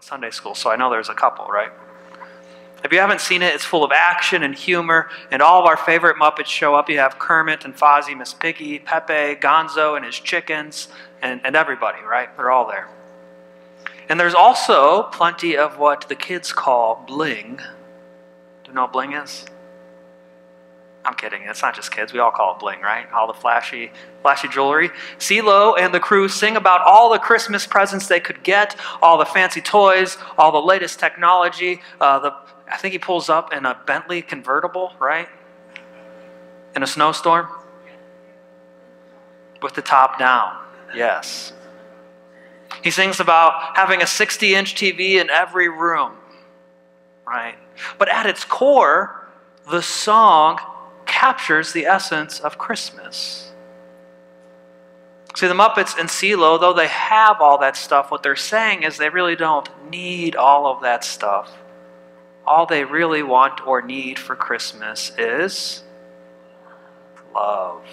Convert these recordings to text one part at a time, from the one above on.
in Sunday school, so I know there's a couple, right? If you haven't seen it, it's full of action and humor, and all of our favorite Muppets show up. You have Kermit and Fozzie, Miss Piggy, Pepe, Gonzo and his chickens, and, and everybody, right? They're all there. And there's also plenty of what the kids call bling. Do you know what bling is? I'm kidding. It's not just kids. We all call it bling, right? All the flashy, flashy jewelry. CeeLo and the crew sing about all the Christmas presents they could get, all the fancy toys, all the latest technology. Uh, the I think he pulls up in a Bentley convertible, right? In a snowstorm, with the top down. Yes. He sings about having a 60-inch TV in every room, right? But at its core, the song captures the essence of Christmas. See, the Muppets and CeeLo, though they have all that stuff, what they're saying is they really don't need all of that stuff. All they really want or need for Christmas is love.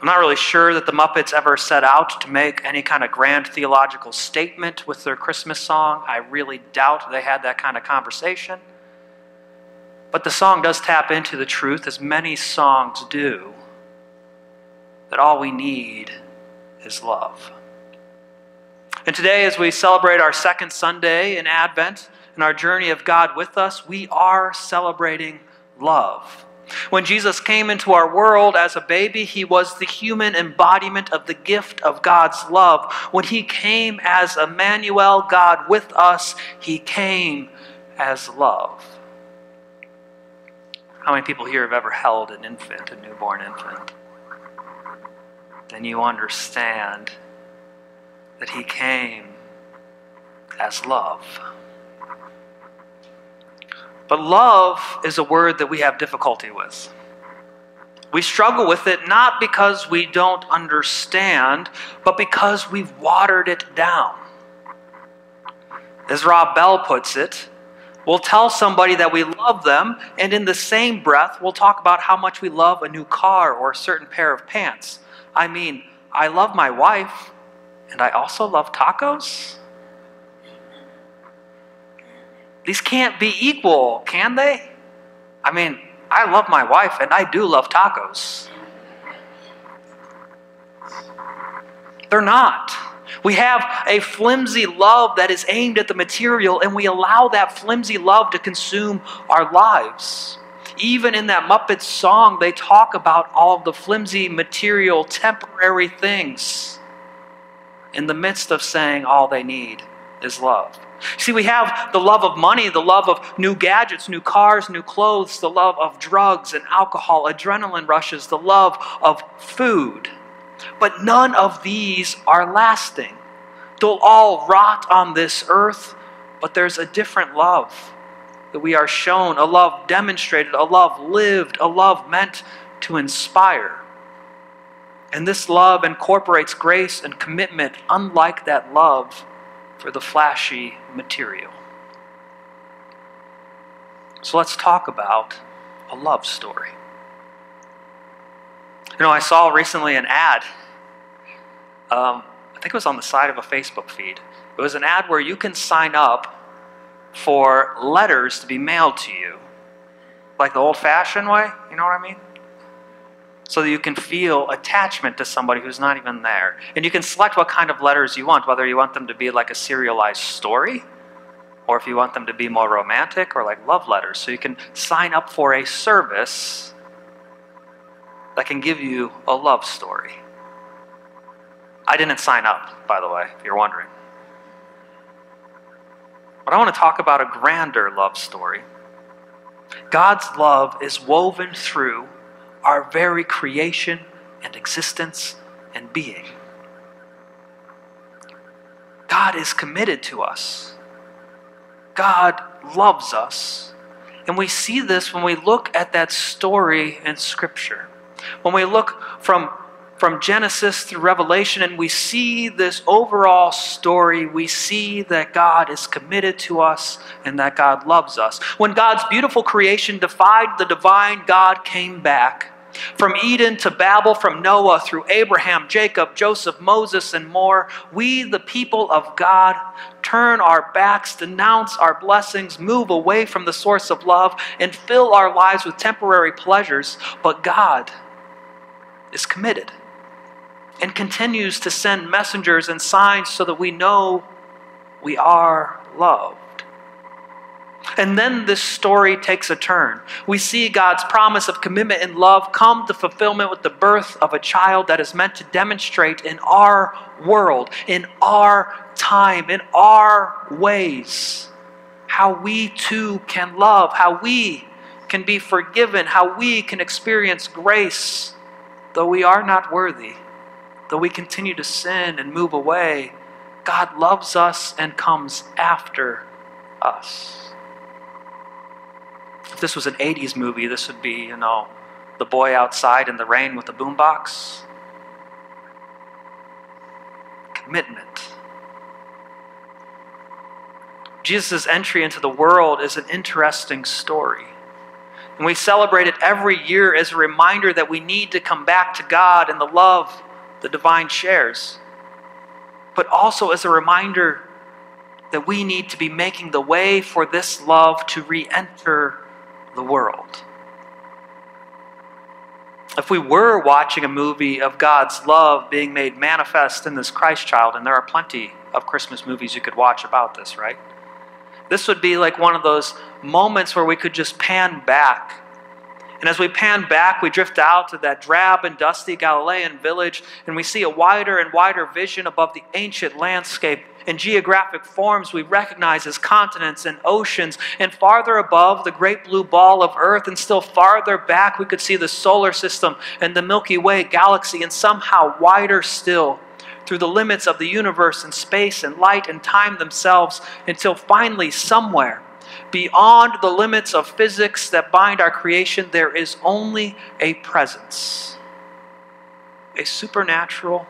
I'm not really sure that the Muppets ever set out to make any kind of grand theological statement with their Christmas song. I really doubt they had that kind of conversation. But the song does tap into the truth, as many songs do, that all we need is love. And today, as we celebrate our second Sunday in Advent and our journey of God with us, we are celebrating love. When Jesus came into our world as a baby, he was the human embodiment of the gift of God's love. When he came as Emmanuel, God with us, he came as love. How many people here have ever held an infant, a newborn infant? Then you understand that he came as love. But love is a word that we have difficulty with. We struggle with it not because we don't understand, but because we've watered it down. As Rob Bell puts it, We'll tell somebody that we love them, and in the same breath, we'll talk about how much we love a new car or a certain pair of pants. I mean, I love my wife, and I also love tacos? These can't be equal, can they? I mean, I love my wife, and I do love tacos. They're not. We have a flimsy love that is aimed at the material, and we allow that flimsy love to consume our lives. Even in that Muppet song, they talk about all the flimsy, material, temporary things in the midst of saying all they need is love. See, we have the love of money, the love of new gadgets, new cars, new clothes, the love of drugs and alcohol, adrenaline rushes, the love of food. But none of these are lasting. They'll all rot on this earth, but there's a different love that we are shown, a love demonstrated, a love lived, a love meant to inspire. And this love incorporates grace and commitment, unlike that love for the flashy material. So let's talk about a love story. You know, I saw recently an ad. Um, think it was on the side of a Facebook feed. It was an ad where you can sign up for letters to be mailed to you, like the old fashioned way. You know what I mean? So that you can feel attachment to somebody who's not even there. And you can select what kind of letters you want, whether you want them to be like a serialized story, or if you want them to be more romantic, or like love letters. So you can sign up for a service that can give you a love story. I didn't sign up, by the way, if you're wondering. But I want to talk about a grander love story. God's love is woven through our very creation and existence and being. God is committed to us. God loves us. And we see this when we look at that story in Scripture. When we look from, from Genesis through Revelation and we see this overall story, we see that God is committed to us and that God loves us. When God's beautiful creation defied the divine, God came back From Eden to Babel, from Noah through Abraham, Jacob, Joseph, Moses, and more, we, the people of God, turn our backs, denounce our blessings, move away from the source of love, and fill our lives with temporary pleasures. But God is committed and continues to send messengers and signs so that we know we are loved. And then this story takes a turn. We see God's promise of commitment and love come to fulfillment with the birth of a child that is meant to demonstrate in our world, in our time, in our ways, how we too can love, how we can be forgiven, how we can experience grace, though we are not worthy, though we continue to sin and move away. God loves us and comes after us if this was an 80s movie, this would be, you know, the boy outside in the rain with the boombox. Commitment. Jesus' entry into the world is an interesting story. And we celebrate it every year as a reminder that we need to come back to God and the love the divine shares. But also as a reminder that we need to be making the way for this love to re enter the world. If we were watching a movie of God's love being made manifest in this Christ child, and there are plenty of Christmas movies you could watch about this, right? This would be like one of those moments where we could just pan back and as we pan back, we drift out to that drab and dusty Galilean village, and we see a wider and wider vision above the ancient landscape and geographic forms we recognize as continents and oceans. And farther above, the great blue ball of Earth, and still farther back, we could see the solar system and the Milky Way galaxy, and somehow wider still through the limits of the universe and space and light and time themselves, until finally, somewhere, Beyond the limits of physics that bind our creation, there is only a presence, a supernatural,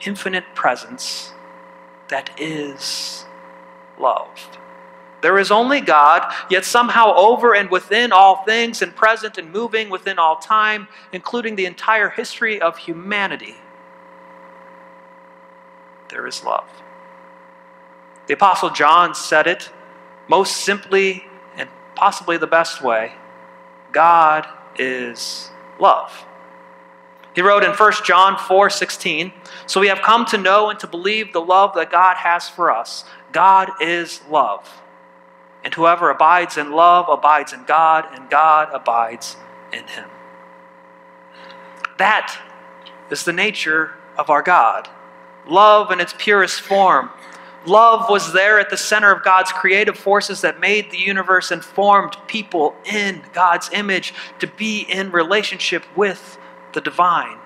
infinite presence that is love. There is only God, yet somehow over and within all things and present and moving within all time, including the entire history of humanity, there is love. The Apostle John said it most simply and possibly the best way, God is love. He wrote in 1 John 4 16, So we have come to know and to believe the love that God has for us. God is love. And whoever abides in love abides in God, and God abides in him. That is the nature of our God. Love in its purest form Love was there at the center of God's creative forces that made the universe and formed people in God's image to be in relationship with the divine.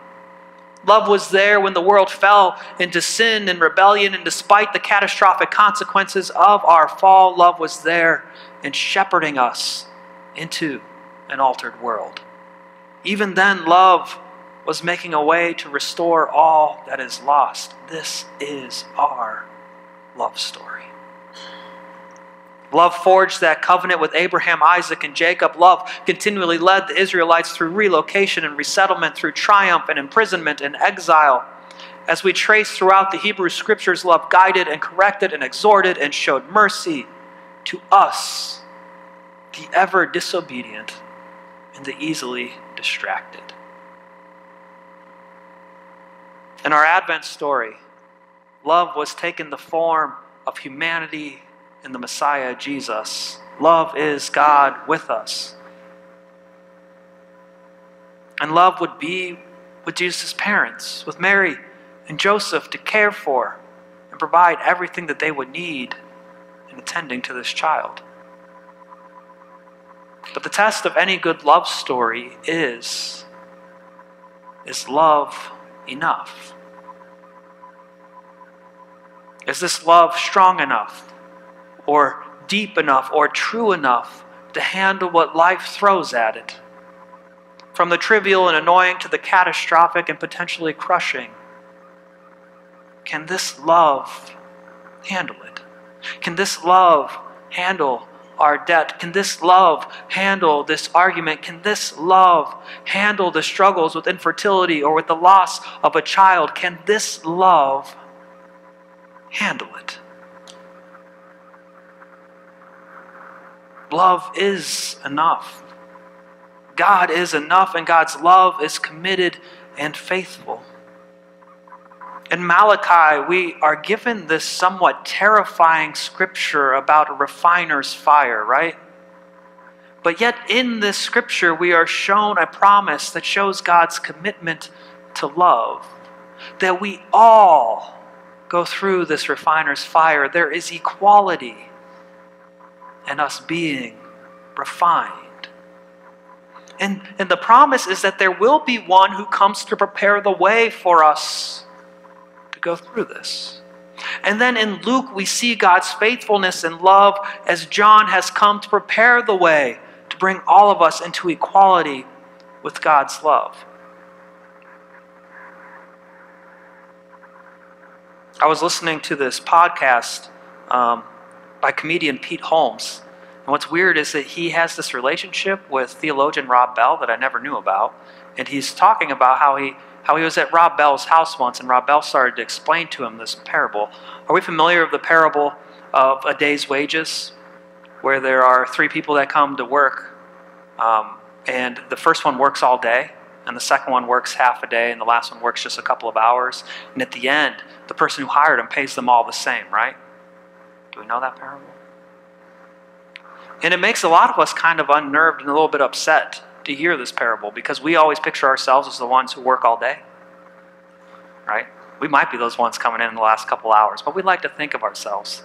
Love was there when the world fell into sin and rebellion, and despite the catastrophic consequences of our fall, love was there in shepherding us into an altered world. Even then, love was making a way to restore all that is lost. This is our love story. Love forged that covenant with Abraham, Isaac, and Jacob. Love continually led the Israelites through relocation and resettlement, through triumph and imprisonment and exile. As we trace throughout the Hebrew scriptures, love guided and corrected and exhorted and showed mercy to us, the ever disobedient and the easily distracted. In our Advent story, Love was taken the form of humanity in the Messiah, Jesus. Love is God with us. And love would be with Jesus' parents, with Mary and Joseph to care for and provide everything that they would need in attending to this child. But the test of any good love story is is love enough? Is this love strong enough, or deep enough, or true enough to handle what life throws at it? From the trivial and annoying to the catastrophic and potentially crushing. Can this love handle it? Can this love handle our debt? Can this love handle this argument? Can this love handle the struggles with infertility or with the loss of a child? Can this love handle it? Love is enough. God is enough, and God's love is committed and faithful. In Malachi, we are given this somewhat terrifying scripture about a refiner's fire, right? But yet, in this scripture, we are shown a promise that shows God's commitment to love. That we all go through this refiner's fire. There is equality in us being refined. And, and the promise is that there will be one who comes to prepare the way for us to go through this. And then in Luke, we see God's faithfulness and love as John has come to prepare the way to bring all of us into equality with God's love. I was listening to this podcast um, by comedian Pete Holmes. And what's weird is that he has this relationship with theologian Rob Bell that I never knew about. And he's talking about how he how he was at Rob Bell's house once, and Rob Bell started to explain to him this parable. Are we familiar with the parable of a day's wages, where there are three people that come to work, um, and the first one works all day, and the second one works half a day, and the last one works just a couple of hours, and at the end, the person who hired him pays them all the same, right? Do we know that parable? And it makes a lot of us kind of unnerved and a little bit upset to hear this parable because we always picture ourselves as the ones who work all day. Right? We might be those ones coming in, in the last couple hours, but we like to think of ourselves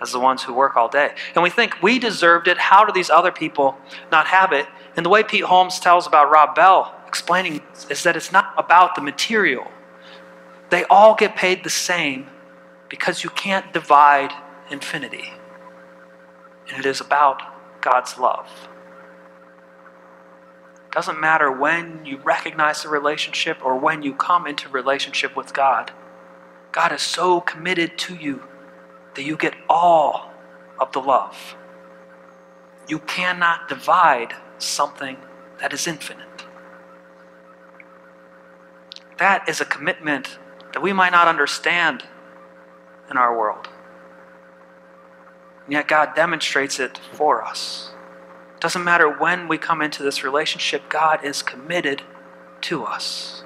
as the ones who work all day. And we think we deserved it. How do these other people not have it? And the way Pete Holmes tells about Rob Bell, explaining is that it's not about the material. They all get paid the same because you can't divide infinity. And it is about God's love. It Doesn't matter when you recognize the relationship or when you come into relationship with God. God is so committed to you that you get all of the love. You cannot divide something that is infinite. That is a commitment that we might not understand in our world. And yet God demonstrates it for us. It Doesn't matter when we come into this relationship, God is committed to us.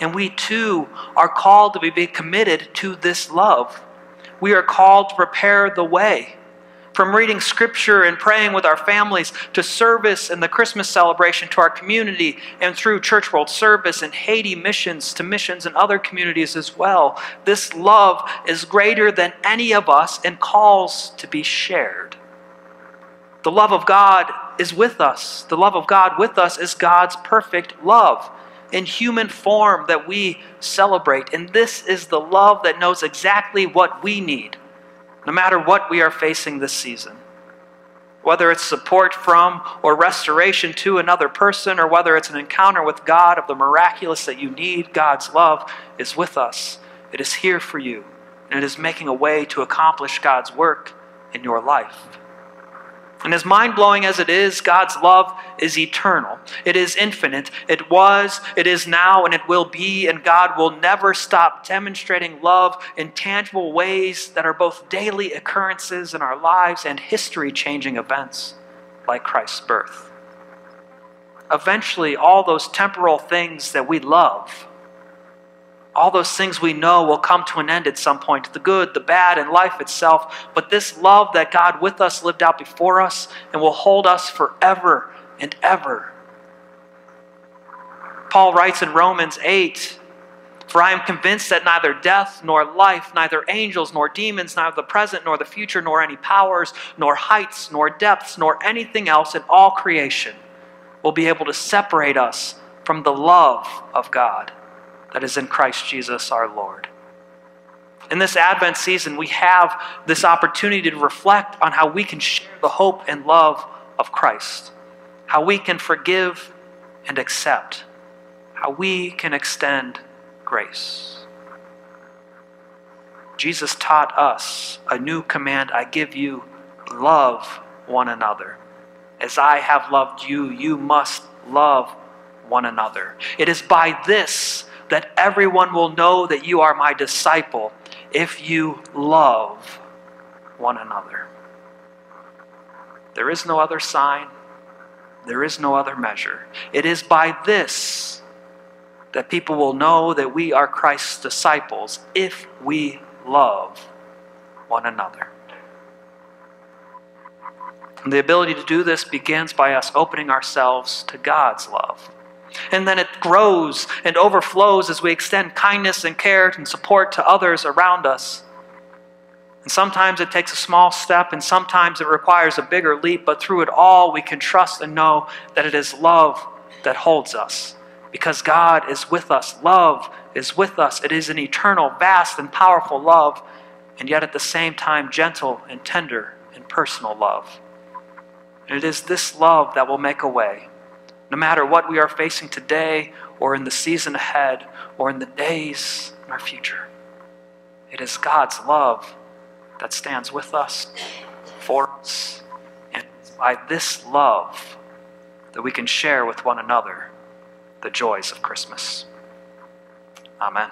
And we too are called to be committed to this love. We are called to prepare the way. From reading scripture and praying with our families to service and the Christmas celebration to our community and through church world service and Haiti missions to missions in other communities as well. This love is greater than any of us and calls to be shared. The love of God is with us. The love of God with us is God's perfect love in human form that we celebrate. And this is the love that knows exactly what we need, no matter what we are facing this season. Whether it's support from or restoration to another person, or whether it's an encounter with God of the miraculous that you need, God's love is with us. It is here for you, and it is making a way to accomplish God's work in your life. And as mind blowing as it is, God's love is eternal. It is infinite. It was, it is now, and it will be. And God will never stop demonstrating love in tangible ways that are both daily occurrences in our lives and history changing events like Christ's birth. Eventually, all those temporal things that we love all those things we know will come to an end at some point the good, the bad, and life itself. But this love that God with us lived out before us and will hold us forever and ever. Paul writes in Romans 8 For I am convinced that neither death nor life, neither angels nor demons, neither the present nor the future, nor any powers, nor heights, nor depths, nor anything else in all creation will be able to separate us from the love of God that is in Christ Jesus our Lord. In this Advent season, we have this opportunity to reflect on how we can share the hope and love of Christ, how we can forgive and accept, how we can extend grace. Jesus taught us a new command I give you love one another. As I have loved you, you must love one another. It is by this that everyone will know that you are my disciple if you love one another. There is no other sign, there is no other measure. It is by this that people will know that we are Christ's disciples if we love one another. And the ability to do this begins by us opening ourselves to God's love. And then it grows and overflows as we extend kindness and care and support to others around us. And sometimes it takes a small step, and sometimes it requires a bigger leap, but through it all, we can trust and know that it is love that holds us. Because God is with us, love is with us. It is an eternal, vast, and powerful love, and yet at the same time, gentle and tender and personal love. And it is this love that will make a way, no matter what we are facing today, or in the season ahead, or in the days in our future. It is God's love that stands with us, for us. And it's by this love that we can share with one another the joys of Christmas. Amen.